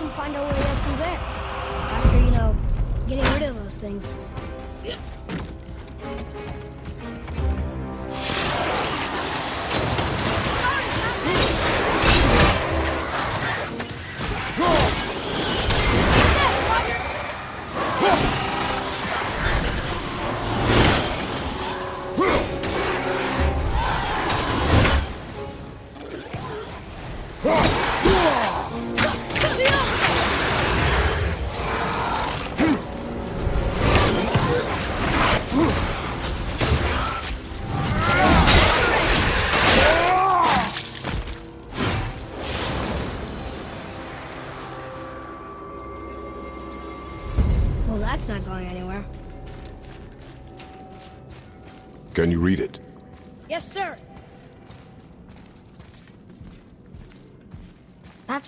can find our way up through there. After, you know, getting rid of those things. Well,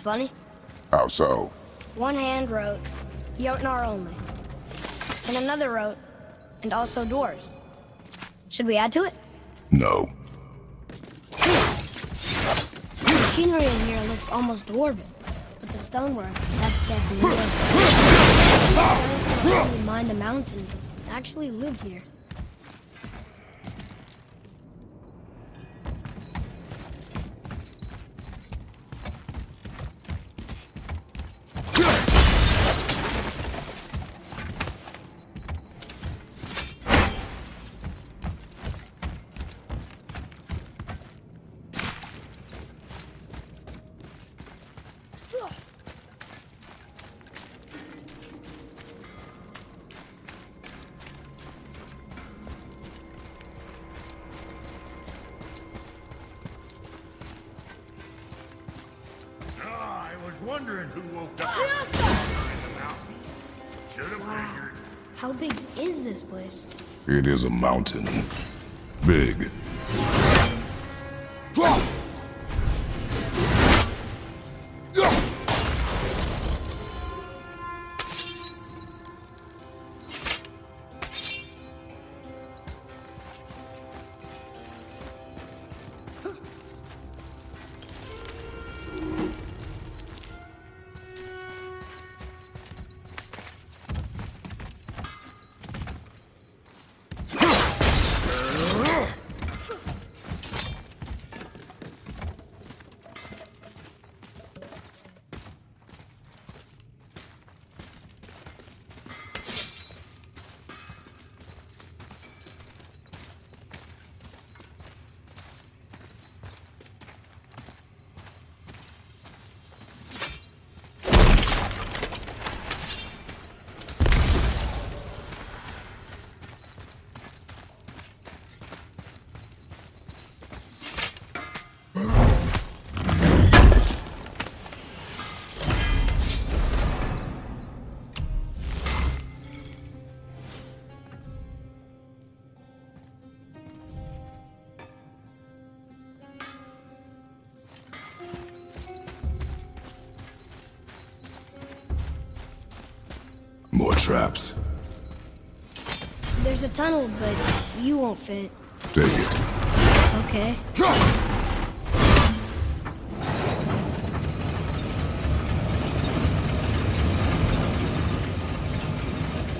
funny. How so? One hand wrote, Jotnar only. And another wrote, and also dwarves. Should we add to it? No. The machinery in here looks almost dwarven. But the stonework, that's definitely dwarven. Mined the mountain, actually lived here. How big is this place? It is a mountain. Big. More traps. There's a tunnel, but you won't fit. Take it. Okay.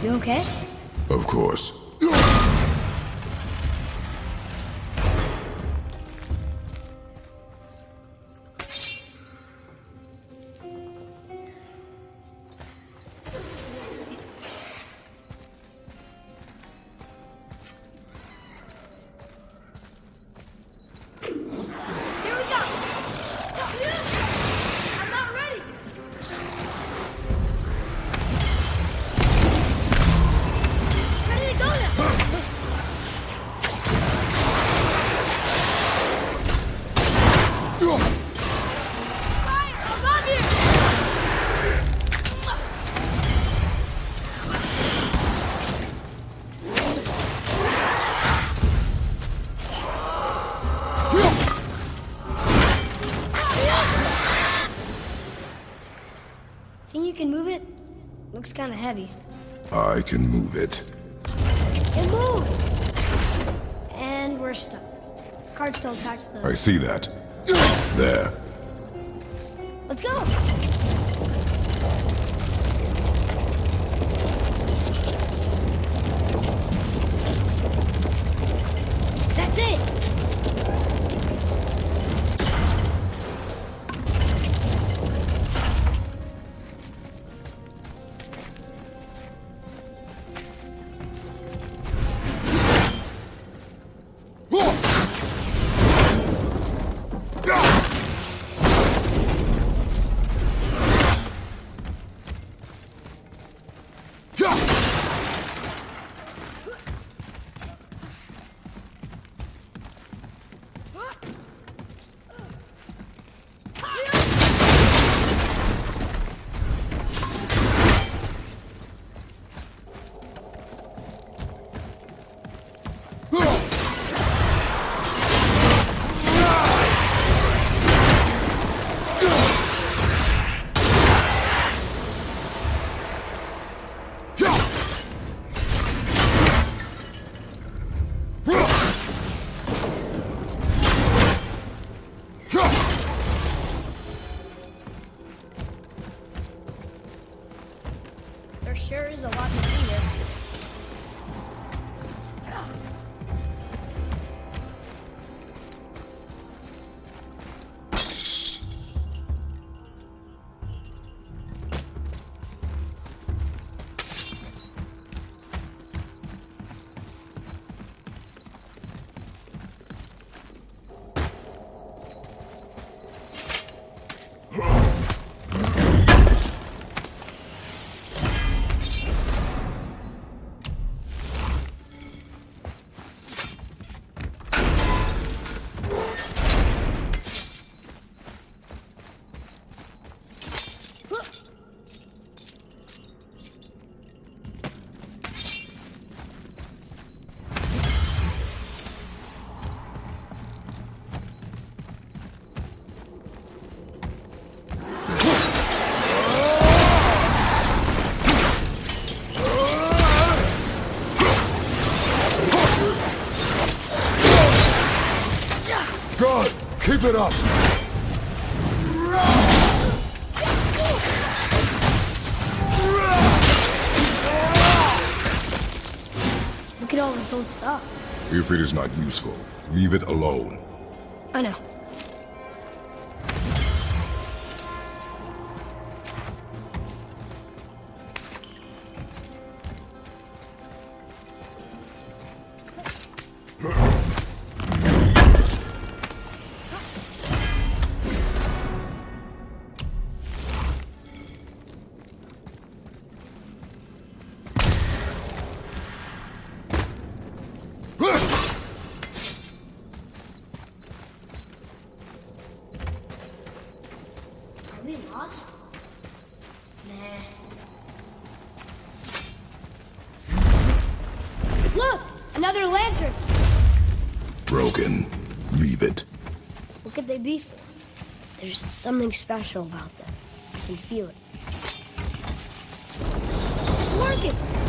You okay? Of course. Heavy. I can move it. It moved! And we're stuck. Card's still attached them. I see that. There. There sure is a lot to see here. Keep it up! Look at all this old stuff. If it is not useful, leave it alone. I know. Broken. Leave it. What could they be for? There's something special about them. I can feel it. Working!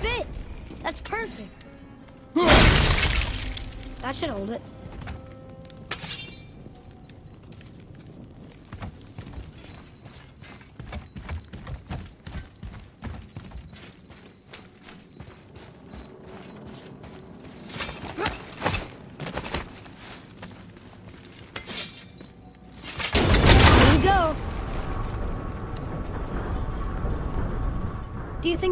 Fits! That's perfect! That should hold it. Here we go. Do you think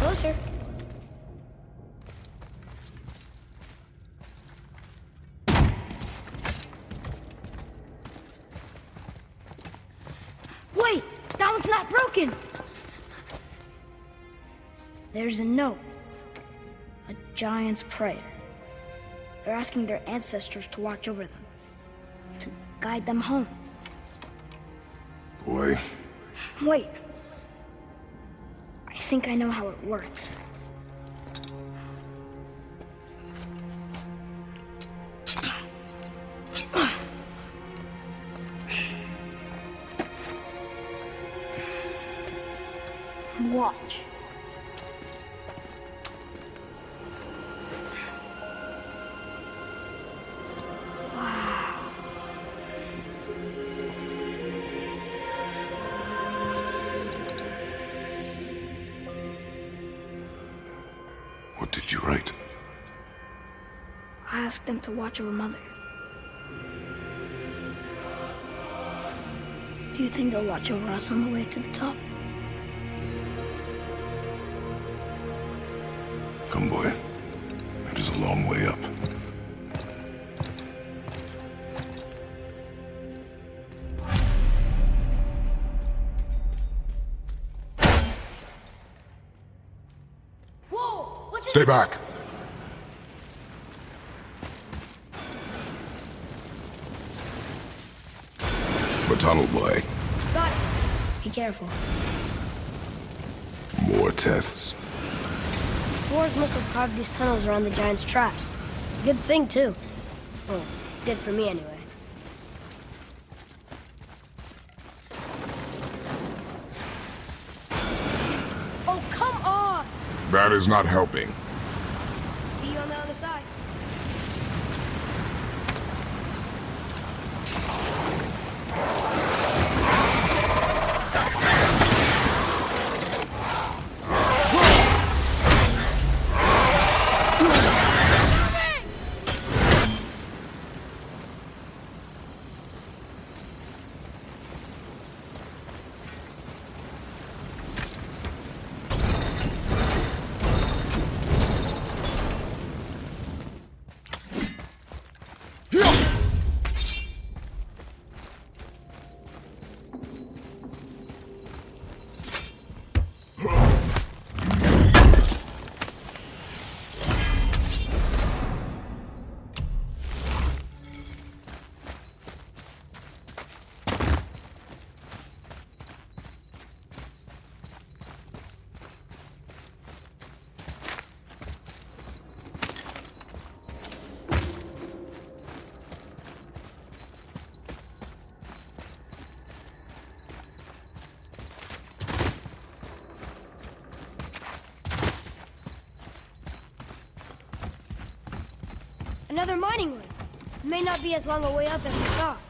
closer. Wait! That one's not broken! There's a note. A giant's prayer. They're asking their ancestors to watch over them, to guide them home. Boy, Wait. I think I know how it works. Them to watch over Mother. Do you think they'll watch over us on the way to the top? Come, boy. It is a long way up. Stay back. Tunnel boy. Got it. Be careful. More tests. Dwarves must have carved these tunnels around the giant's traps. Good thing, too. Well, good for me, anyway. Oh, come on! That is not helping. Another mining rig. May not be as long a way up as we thought.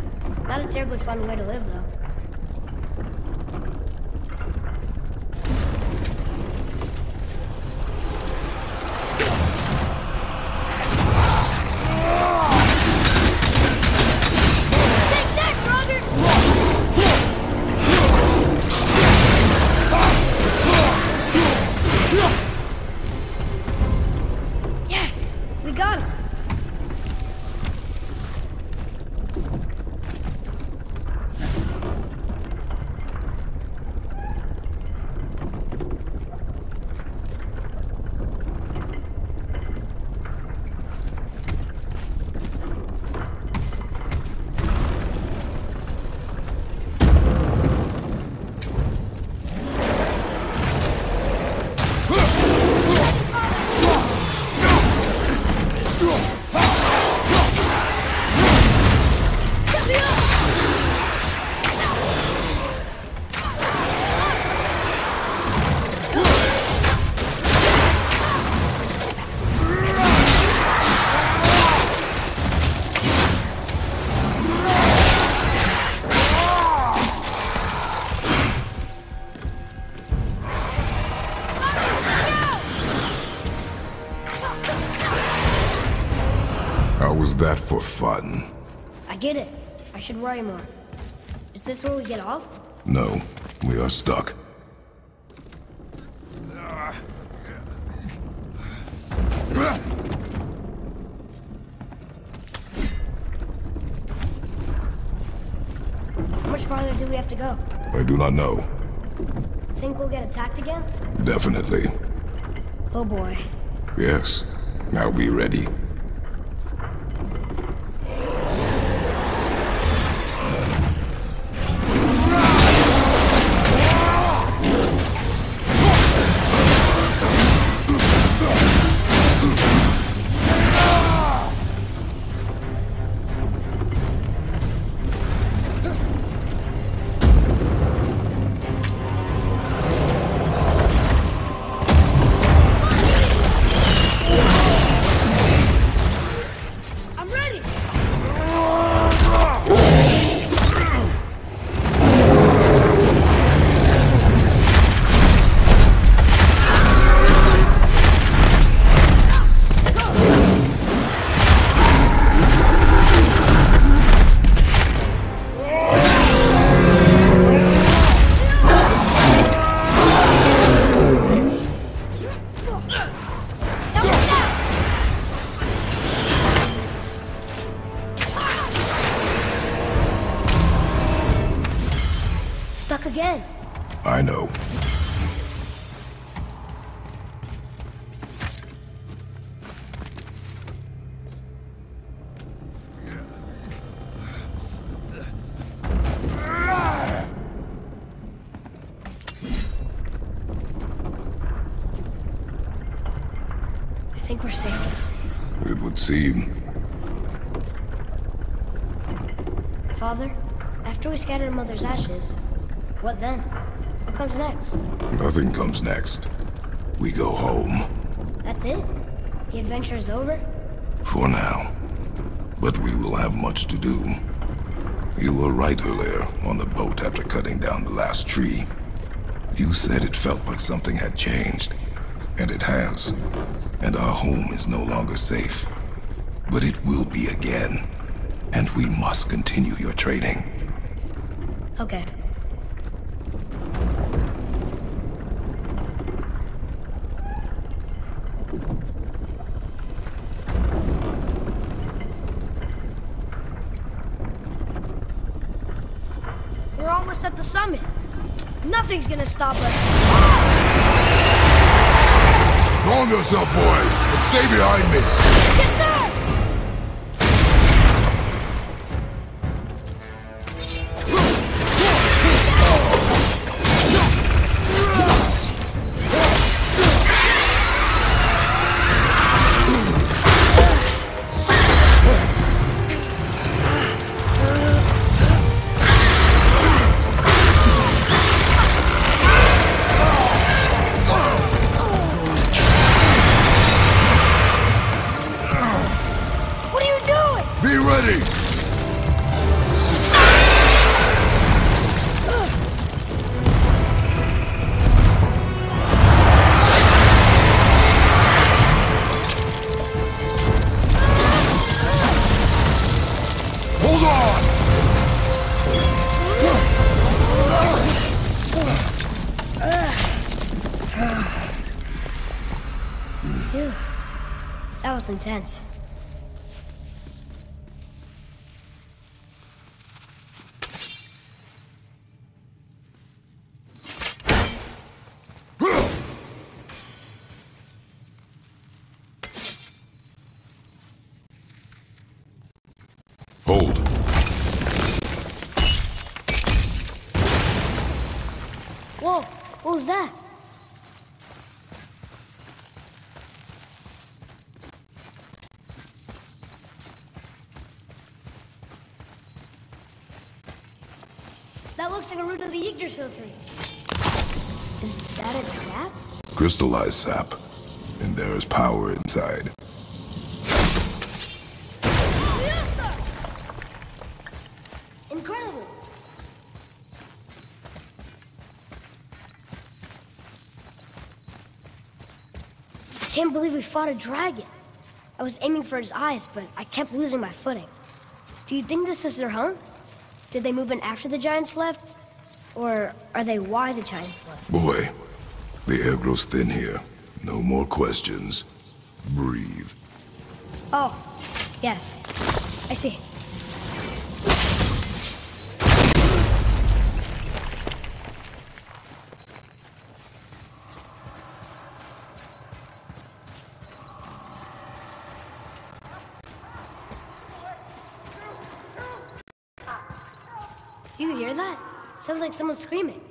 Not a terribly fun way to live, though. That for fun? I get it. I should worry more. Is this where we get off? No, we are stuck. How much farther do we have to go? I do not know. Think we'll get attacked again? Definitely. Oh boy. Yes. Now be ready. Seem. Father, after we scatter Mother's ashes, what then? What comes next? Nothing comes next. We go home. That's it? The adventure is over? For now. But we will have much to do. You were right earlier on the boat after cutting down the last tree. You said it felt like something had changed. And it has. And our home is no longer safe. But it will be again. And we must continue your training. Okay. We're almost at the summit. Nothing's gonna stop us. Calm yourself, boy, and stay behind me. Yes, Was intense. Hold. Whoa, what was that? That looks like a root of the Yggdrasil tree. Is that its sap? Crystallized sap. And there is power inside. Incredible! I can't believe we fought a dragon. I was aiming for his eyes, but I kept losing my footing. Do you think this is their home? Did they move in after the giants left? Or are they why the giants left? Boy, the air grows thin here. No more questions. Breathe. Oh, yes. I see. Do you hear that? Sounds like someone screaming.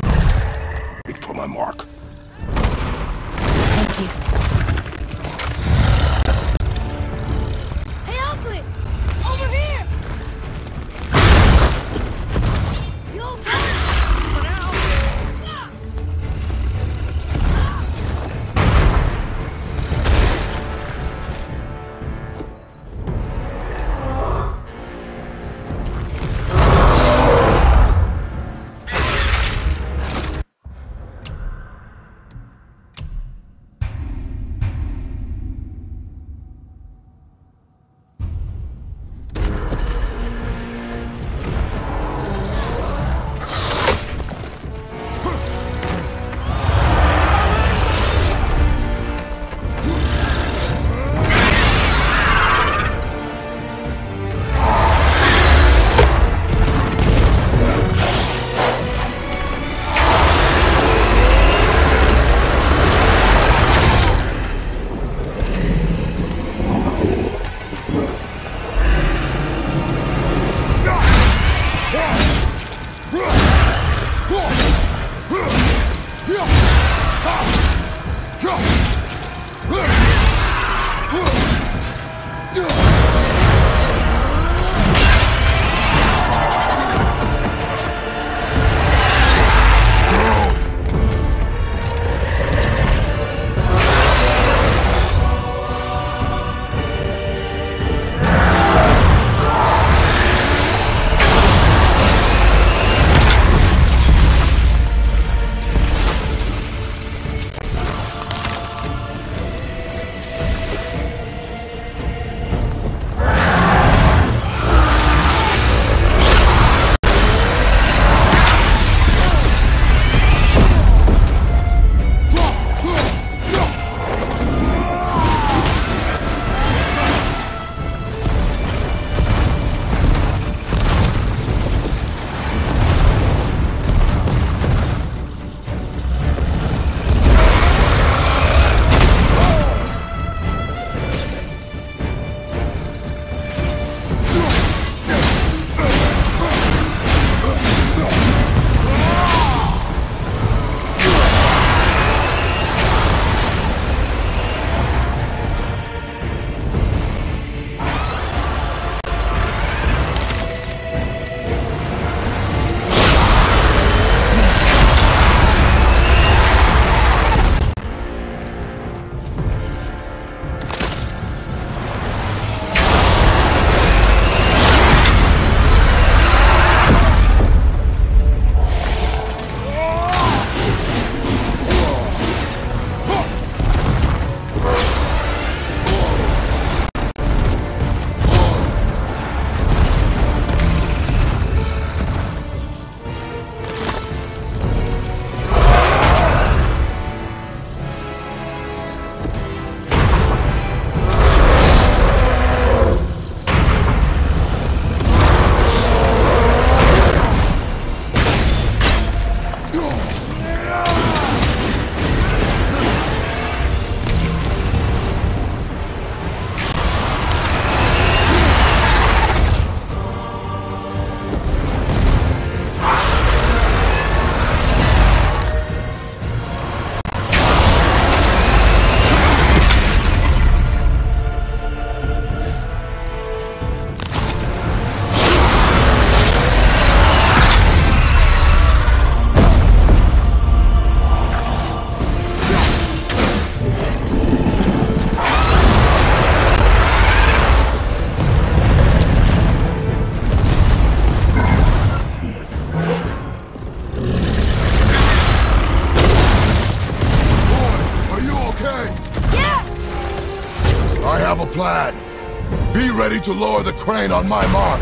Ready to lower the crane on my mark.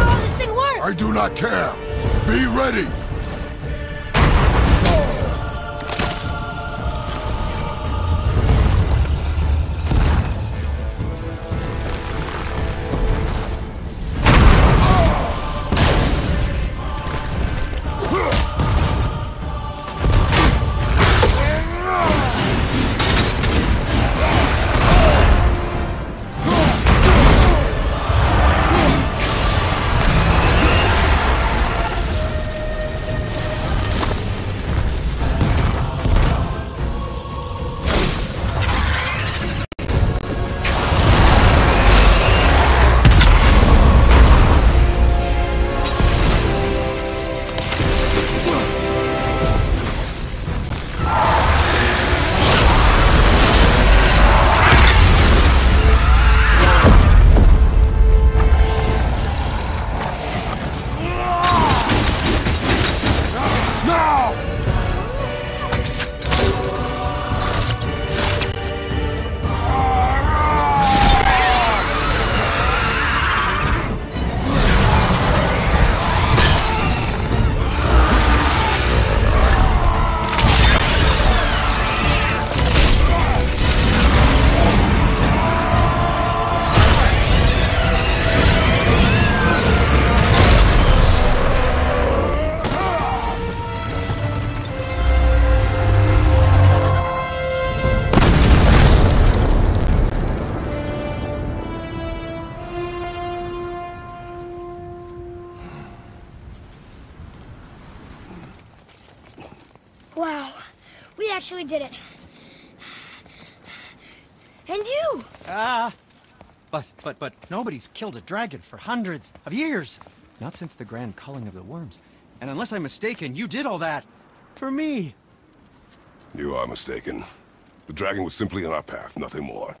How this thing works? I do not care. Be ready. Nobody's killed a dragon for hundreds of years. Not since the grand culling of the worms. And unless I'm mistaken, you did all that for me. You are mistaken. The dragon was simply in our path, nothing more.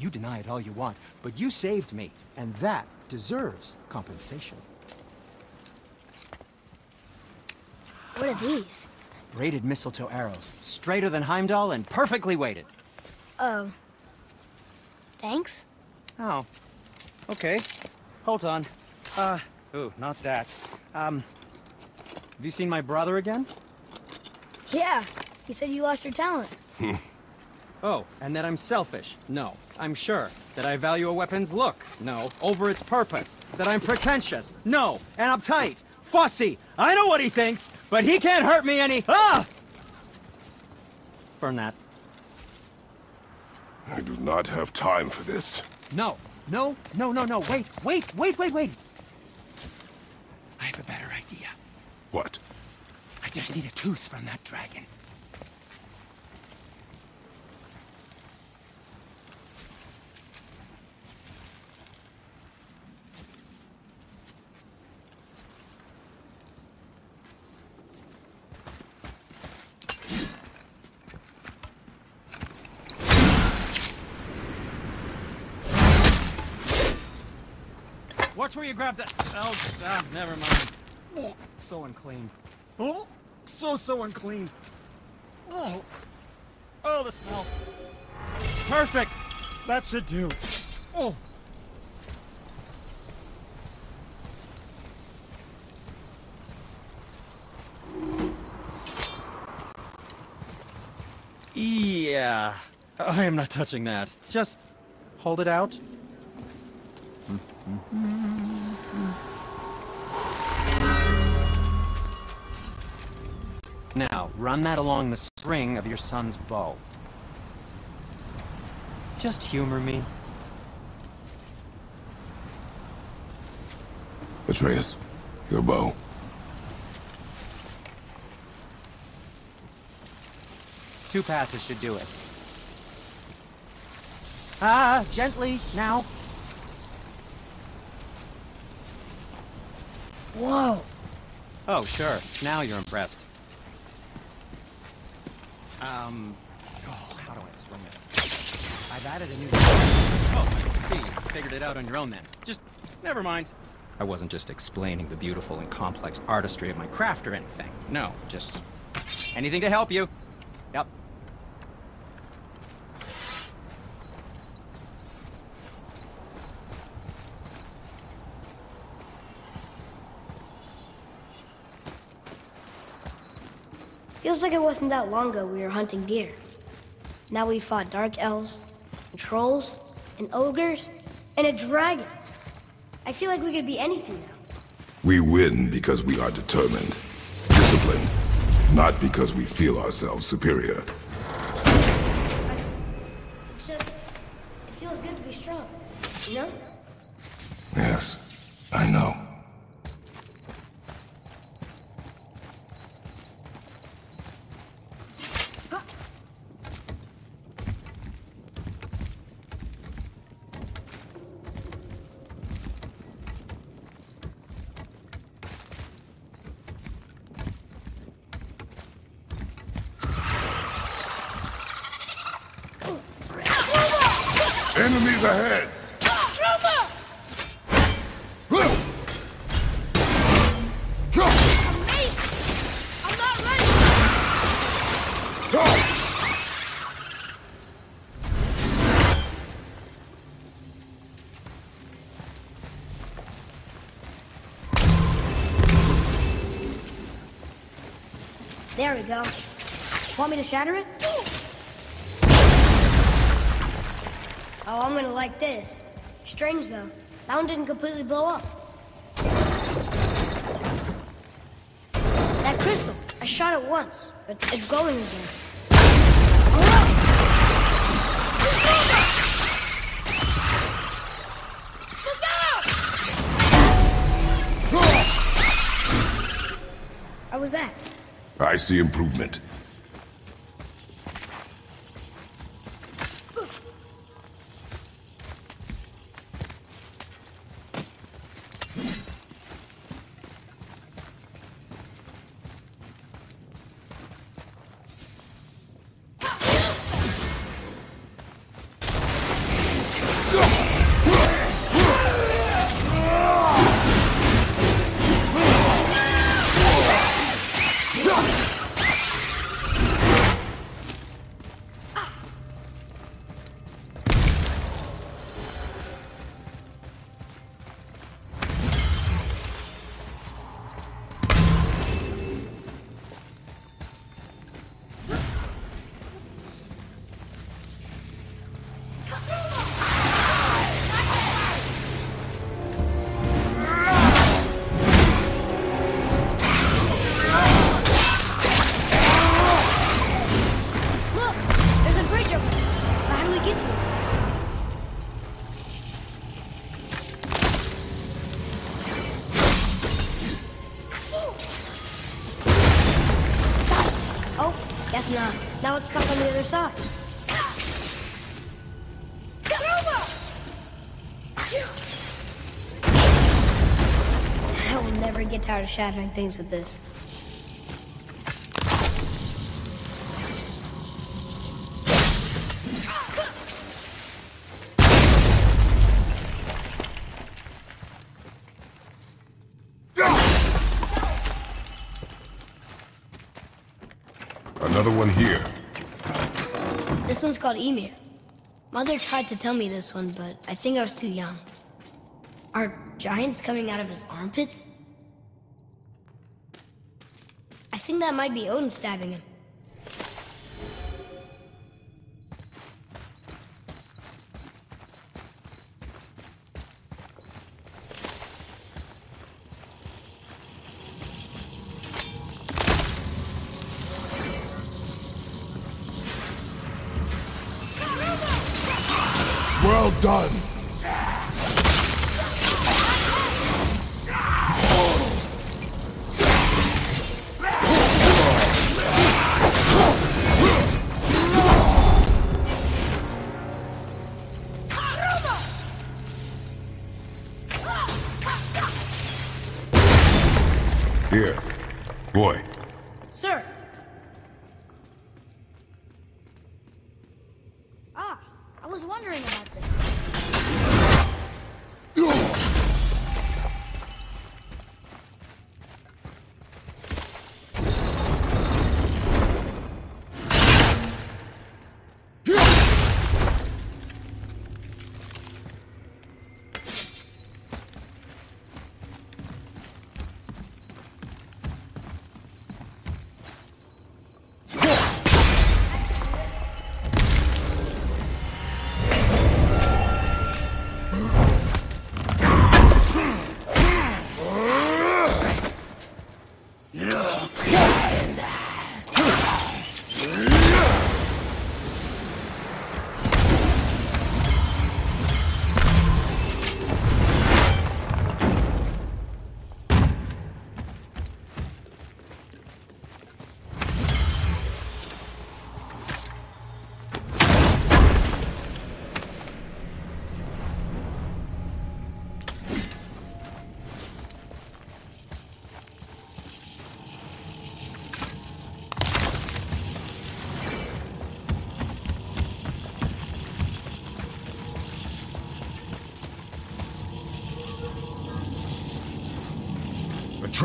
You deny it all you want, but you saved me, and that deserves compensation. What are these? Braided mistletoe arrows, straighter than Heimdall and perfectly weighted. Oh. Thanks? Oh. Okay. Hold on. Uh, ooh, not that. Um, have you seen my brother again? Yeah. He said you lost your talent. Oh, and that I'm selfish? No, I'm sure. That I value a weapon's look? No, over its purpose. That I'm pretentious? No, and uptight, fussy. I know what he thinks, but he can't hurt me any. Ah! Burn that. I do not have time for this. No, no, no, no, no. Wait, wait, wait, wait, wait. I have a better idea. What? I just need a tooth from that dragon. Watch where you grab that. Oh, ah, never mind. Oh, so unclean. Oh, so, so unclean. Oh, oh, the smell. Perfect. That should do. Oh. Yeah. I am not touching that. Just hold it out. Now, run that along the string of your son's bow. Just humor me. Atreus, your bow. Two passes should do it. Ah, gently, now. Whoa. Oh, sure. Now you're impressed. Um, oh, how do I explain this? I've added a new... Oh, see, you figured it out on your own then. Just, never mind. I wasn't just explaining the beautiful and complex artistry of my craft or anything. No, just anything to help you. Yep. Feels like it wasn't that long ago we were hunting deer. Now we fought dark elves, and trolls, and ogres, and a dragon. I feel like we could be anything now. We win because we are determined, disciplined, not because we feel ourselves superior. It's just, it feels good to be strong, you know? Yes, I know. Go. Want me to shatter it? Oh, I'm gonna like this. Strange though. That one didn't completely blow up. That crystal. I shot it once, but it's glowing again. I see improvement. Tired of shattering things with this. Another one here. This one's called Ymir. Mother tried to tell me this one, but I think I was too young. Are giants coming out of his armpits? I think that might be Odin stabbing him.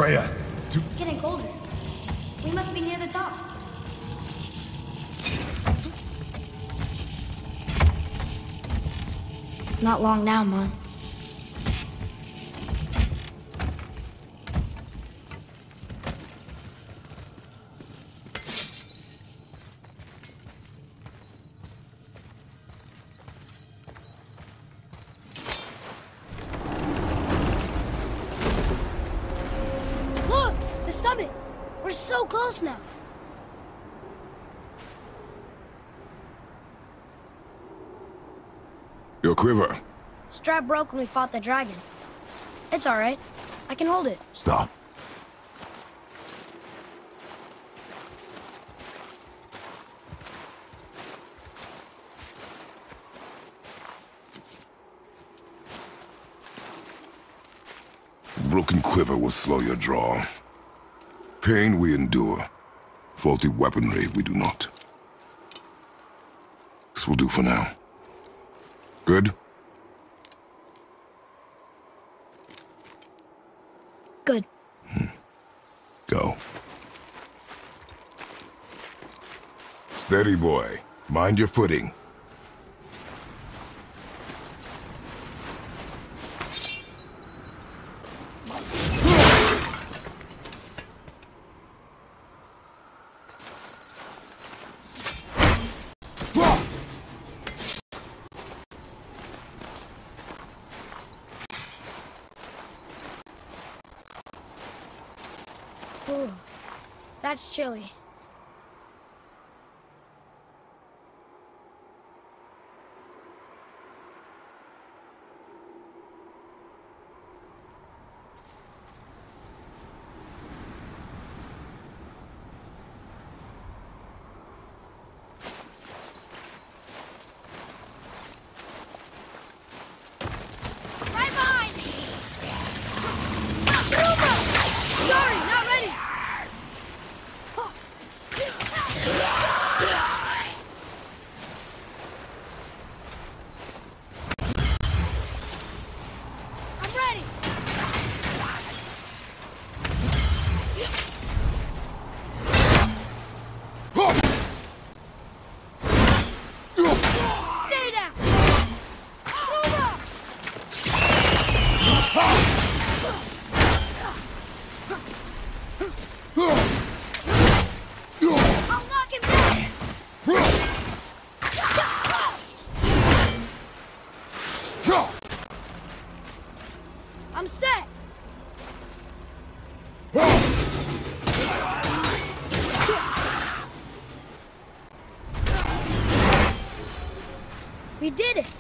Atreus. To It's getting colder. We must be near the top. Not long now, Mom. Quiver. Strap broke when we fought the dragon. It's alright. I can hold it. Stop. Broken quiver will slow your draw. Pain we endure. Faulty weaponry we do not. This will do for now. Good? Good. Hmm. Go. Steady, boy. Mind your footing. I'm set! We did it!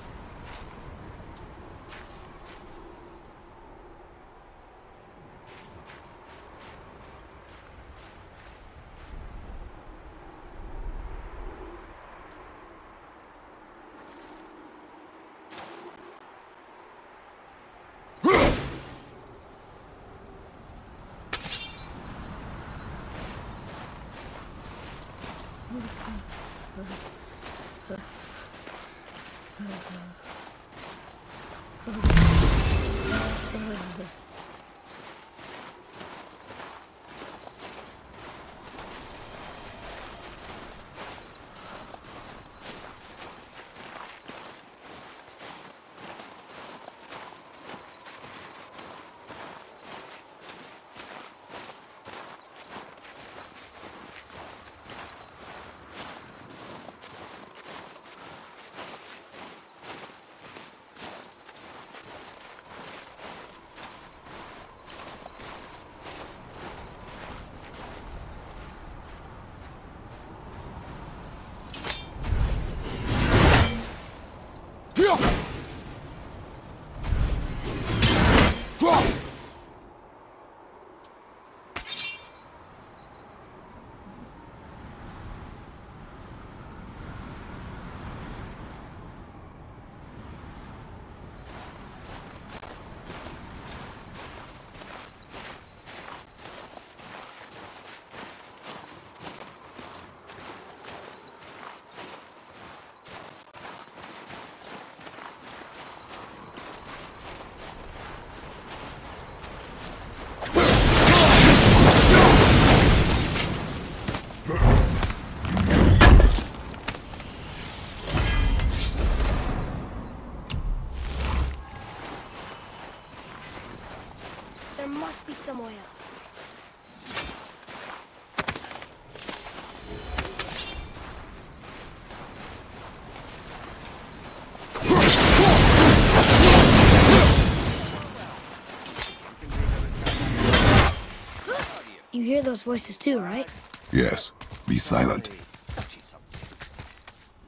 Those voices too, right? Yes. Be silent.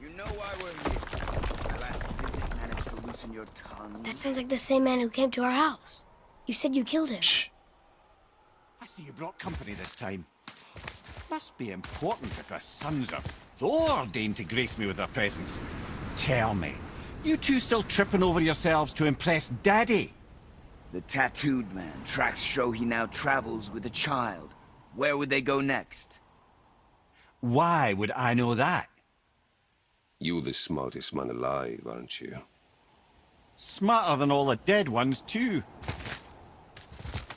You know why we're here. My last visit managed to loosen your tongue. That sounds like the same man who came to our house. You said you killed him. Shh. I see you brought company this time. Must be important if the sons of Thor deign to grace me with their presence. Tell me, you two still tripping over yourselves to impress Daddy? The tattooed man. Tracks show he now travels with a child. Where would they go next? Why would I know that? You're the smartest man alive, aren't you? Smarter than all the dead ones, too.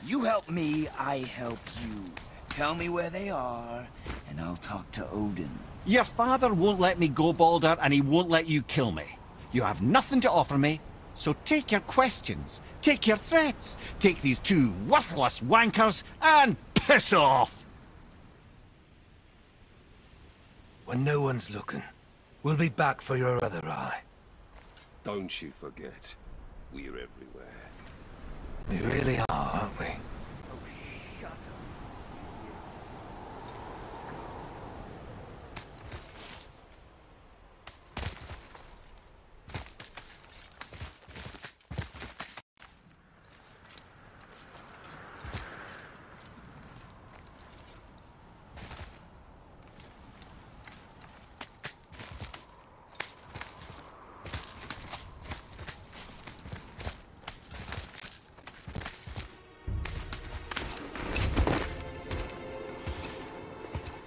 You help me, I help you. Tell me where they are, and I'll talk to Odin. Your father won't let me go, Balder, and he won't let you kill me. You have nothing to offer me, so take your questions, take your threats, take these two worthless wankers, and piss off! When no one's looking, we'll be back for your other eye. Don't you forget, we're everywhere. We really are, aren't we?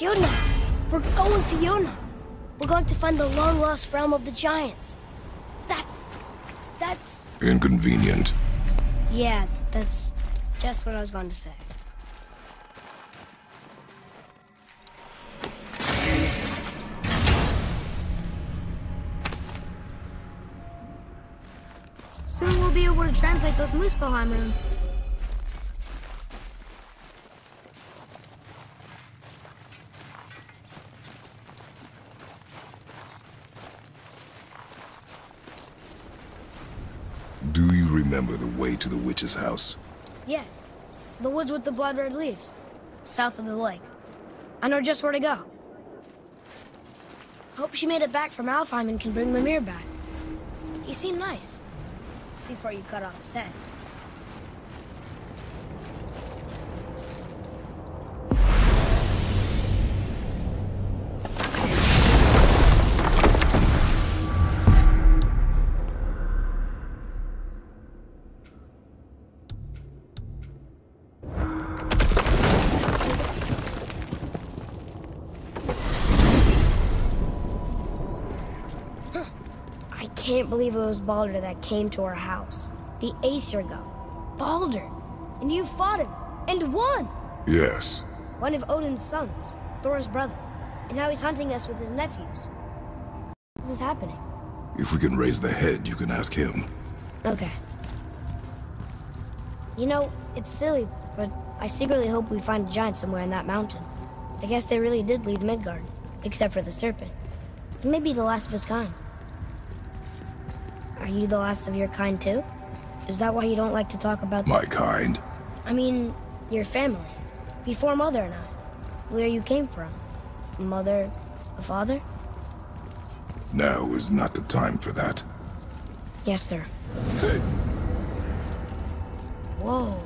Yona! We're going to Yona! We're going to find the long-lost realm of the giants. That's... that's... Inconvenient. Yeah, that's just what I was going to say. Soon we'll be able to translate those Muspelheim runes. Do you remember the way house? Yes. The woods with the blood red leaves. South of the lake. I know just where to go. Hope she made it back from Alfheim and can bring Mimir back. He seemed nice. Before you cut off his head. Can't believe it was Balder that came to our house. The Aesir god. Balder. And you fought him. And won! Yes. One of Odin's sons, Thor's brother. And now he's hunting us with his nephews. This is happening. If we can raise the head, you can ask him. Okay. You know, it's silly, but I secretly hope we find a giant somewhere in that mountain. I guess they really did leave Midgard, except for the serpent. He may be the last of his kind. Are you the last of your kind too? Is that why you don't like to talk about My kind? I mean, your family. Before Mother and I. Where you came from. Mother, a father? Now is not the time for that. Yes, sir. Whoa.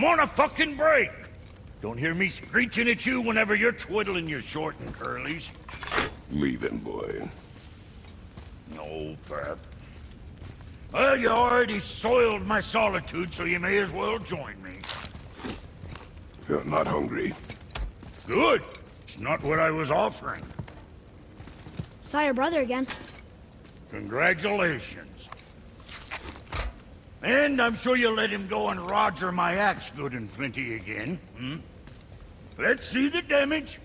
I'm on a fucking break. Don't hear me screeching at you whenever you're twiddling your short and curlies. Leave him, boy. No, Pep. Well, you already soiled my solitude, so you may as well join me. You're not hungry. Good. It's not what I was offering. Saw your brother again. Congratulations. And I'm sure you'll let him go and roger my axe good and plenty again, hmm? Let's see the damage.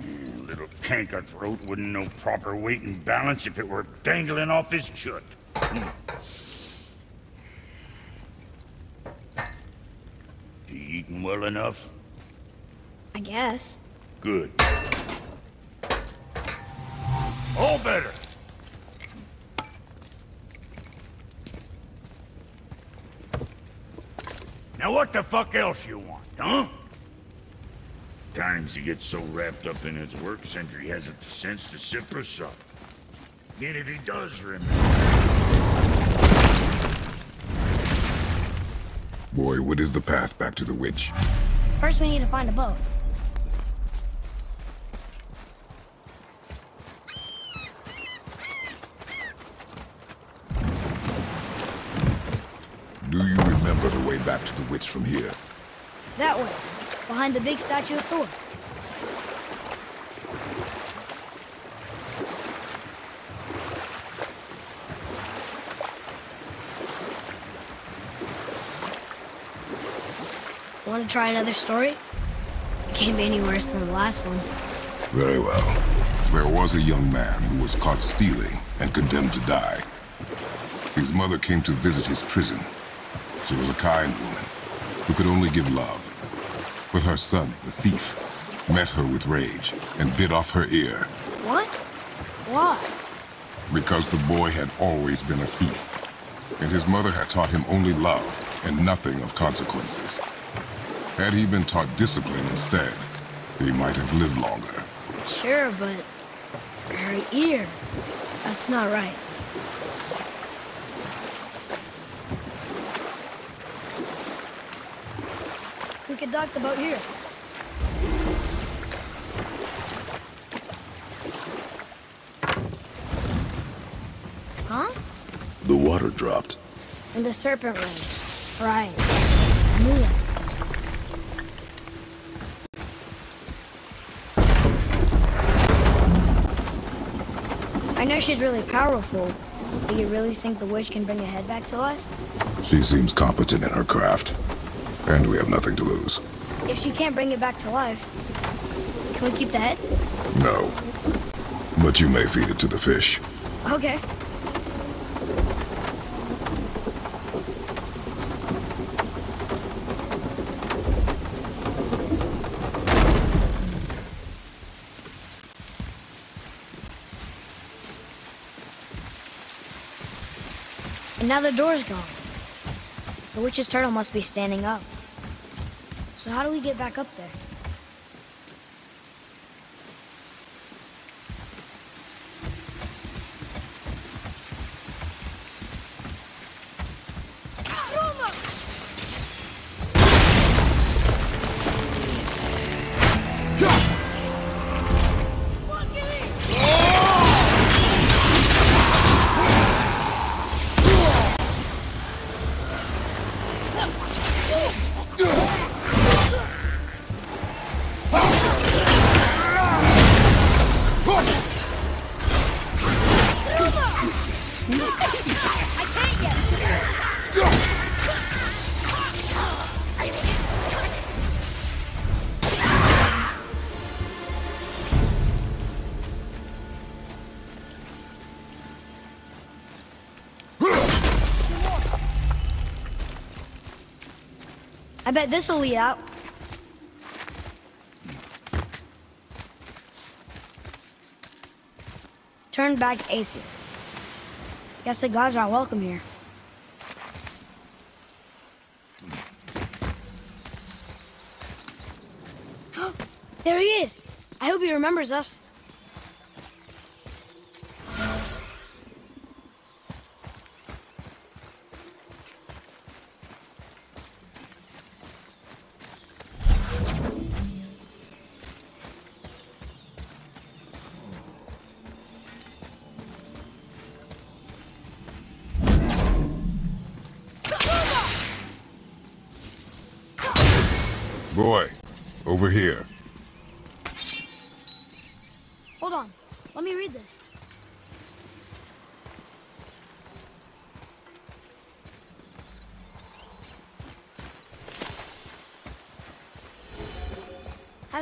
Hmm, Little canker throat wouldn't know proper weight and balance if it were dangling off his chut. Hmm. You eating well enough? I guess. Good. All better. Now what the fuck else you want, huh? Times he gets so wrapped up in his work, Sentry hasn't the sense to sip or sup. Yet if he does remember... Boy, what is the path back to the witch? First, we need to find a boat. Do you remember the way back to the witch from here? That way, behind the big statue of Thor. Want to try another story? It can't be any worse than the last one. Very well. There was a young man who was caught stealing and condemned to die. His mother came to visit his prison. She was a kind woman who could only give love. But her son, the thief, met her with rage and bit off her ear What? Why? because the boy had always been a thief. And his mother had taught him only love and nothing of consequences. Had he been taught discipline instead, he might have lived longer. Sure, but her ear. That's not right. We could dock the boat here. Huh? The water dropped. And the serpent ring. Right. I knew it. I know she's really powerful. Do you really think the witch can bring a head back to life? She seems competent in her craft. And we have nothing to lose. If she can't bring it back to life, can we keep the head? No. But you may feed it to the fish. Okay. And now the door's gone. The witch's turtle must be standing up. So how do we get back up there? Bet this'll lead out. Turn back Aesir. Guess the gods aren't welcome here. there he is! I hope he remembers us.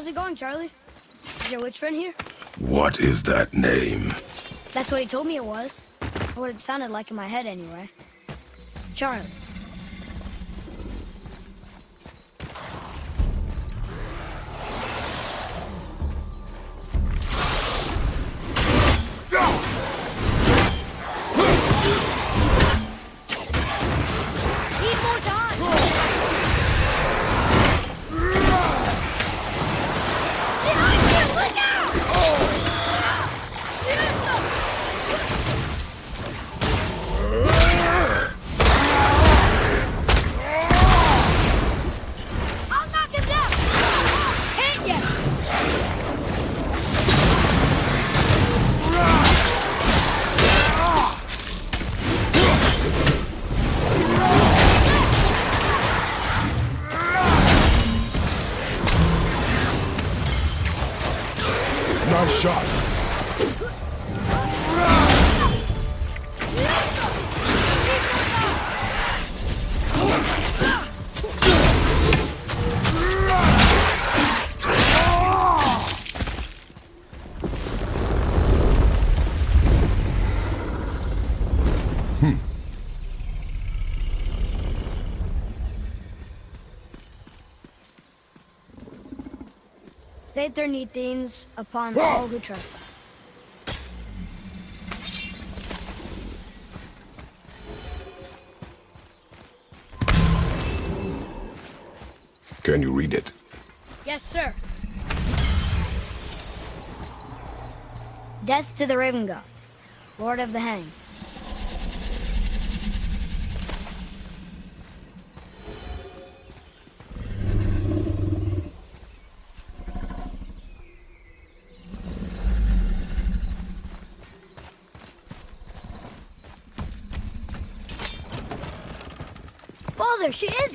How's it going, Charlie? Is your witch friend here? What is that name? That's what he told me it was. Or what it sounded like in my head, anyway. Charlie. Saith Nethines upon all who trespass. Can you read it? Yes, sir. Death to the Raven God, Lord of the Hang.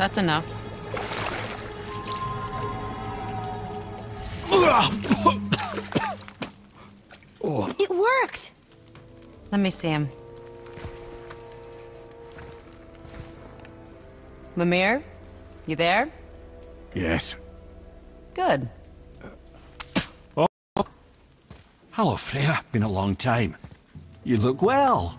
That's enough. It worked! Let me see him. Mimir? You there? Yes. Good. Oh. Hello, Freya. Been a long time. You look well.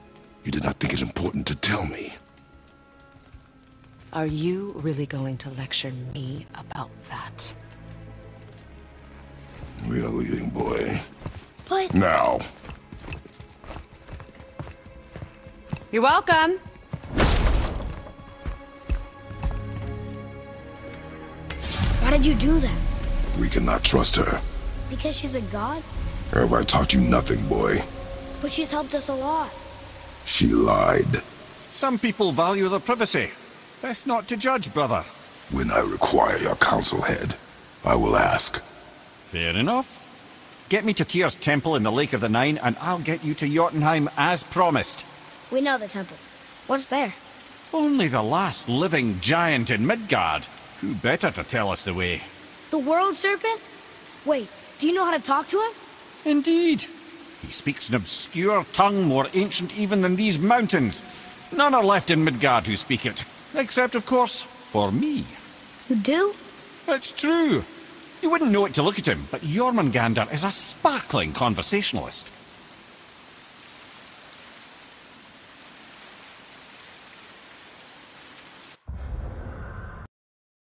You did not think it important to tell me. Are you really going to lecture me about that? We are leaving, boy. But Now. You're welcome. why did you do that? We cannot trust her. Because she's a god? Have I taught you nothing, boy? But she's helped us a lot. She lied. Some people value their privacy. Best not to judge, brother. When I require your counsel head, I will ask. Fair enough. Get me to Tyr's temple in the Lake of the Nine, and I'll get you to Jotunheim as promised. We know the temple. What's there? Only the last living giant in Midgard. Who better to tell us the way? The world serpent? Wait, do you know how to talk to him? Indeed. He speaks an obscure tongue more ancient even than these mountains. None are left in Midgard who speak it. Except, of course, for me. You do? It's true. You wouldn't know it to look at him, but Jormungandr is a sparkling conversationalist.